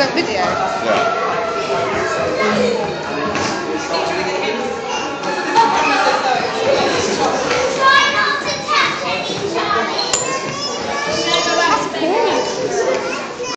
sent video. Yeah.